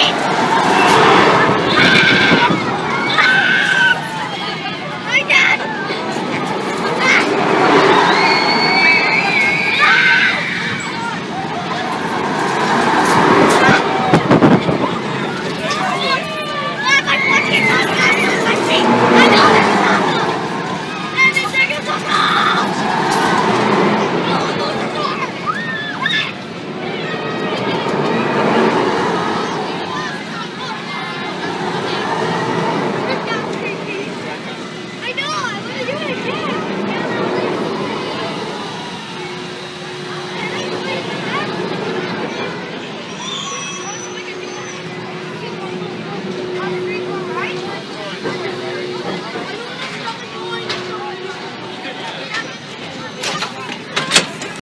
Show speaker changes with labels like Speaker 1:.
Speaker 1: State.